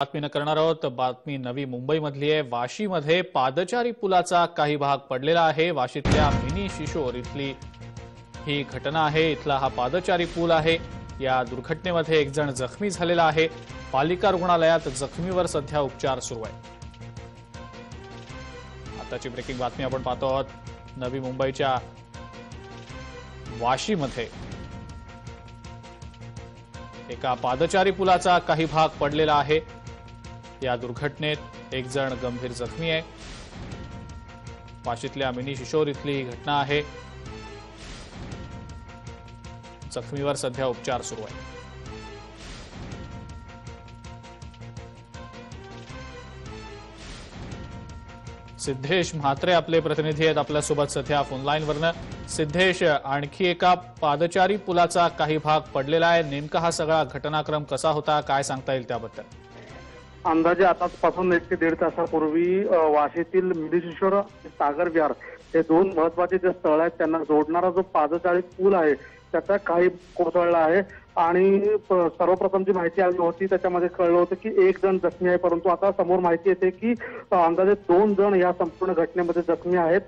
बातमीनं करणार आहोत. बातमी नवी मुंबईमधली आहे. वाशीमध्ये पादचारी पुलाचा काही भाग पडलेला आहे. वाशीतल्या मिनी शिशोर इथली ही घटना आहे. इथला हा पादचारी पूल आहे. या दुर्घटनेमध्ये एक जण जखमी झालेला आहे. पालिका रुग्णालयात जखमीवर सध्या उपचार सुरू आहे आताची ब्रेकिंग बातमी आपण पाहतो आहोत. नवी मुंबईच्या वाशीमध्ये एका पादचारी पुलाचा काही भाग पडलेला आहे. या दुर्घटनेत एक जण गंभीर जखमी आहे. वाशीतल्या मिनी शिशोर इथली ही घटना आहे. जखमीवर सध्या उपचार सुरू आहे सिद्धेश म्हात्रे आपले प्रतिनिधी आहेत आपल्यासोबत सध्या फोनलाईनवरनं सिद्धेश आणखी एका पादचारी पुलाचा काही भाग पडलेला आहे. नेमका हा सगळा घटनाक्रम कसा होता? काय सांगता येईल त्याबद्दल? अंदाजे आतापासून एक ते दीड तासापूर्वी वाशीतील मिलिशेश्वर सागर विहार हे दोन महत्त्वाचे जे स्थळ आहेत त्यांना जोडणारा जो पादचाळी पूल आहे त्याचा काही कोसळला आहे. आणि सर्वप्रथम जी माहिती आली होती त्याच्यामध्ये कळलं होतं की एक जण जखमी आहे परंतु आता समोर माहिती येते की अंदाजे दोन जण या संपूर्ण घटनेमध्ये जखमी आहेत.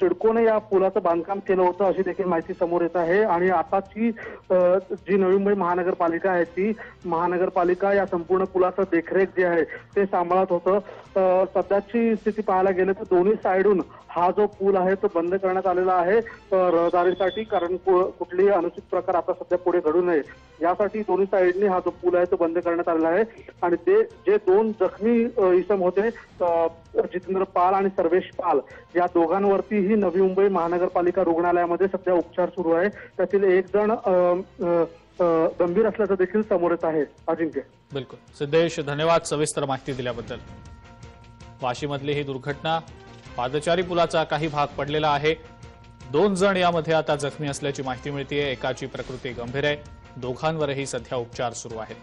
सिडकोने या पुलाचं बांधकाम केलं होतं अशी देखील माहिती समोर येत आहे. आणि आताची जी नवी मुंबई महानगरपालिका आहे ती महानगरपालिका या संपूर्ण पुलाचं देखरेख जे आहे ते सांभाळत होतं. सध्याची स्थिती पाहायला गेलं तर दोन्ही साईडून हा जो पूल आहे तो बंद करण्यात आलेला आहे. रहदारीसाठी कारण कुठलेही कुठलीही अनुचित प्रकार आता सध्या पुढे घडू नये. यासाठी दोन्ही साईडनी हा जो पूल आहे तो बंद करण्यात आलेला आहे. आणि ते जे दोन जखमी इसम होते जितेंद्र पाल आणि सर्वेश पाल या दोघांवरतीही नवी मुंबई महानगरपालिका रुग्णालयामध्ये सध्या उपचार सुरू आहे. त्यातील एक जण गंभीर असल्याचं देखील समोर येत आहे. अजिंक्य. बिलकुल. सिद्धेश धन्यवाद सविस्तर माहिती दिल्याबद्दल. वाशीमधली ही दुर्घटना पादचारी पुलाचा काही भाग पडलेला आहे. दोन जण यामध्ये आता जखमी असल्याची माहिती मिळते एकाची प्रकृती गंभीर आहे. दोघांवरही सध्या उपचार सुरू आहेत.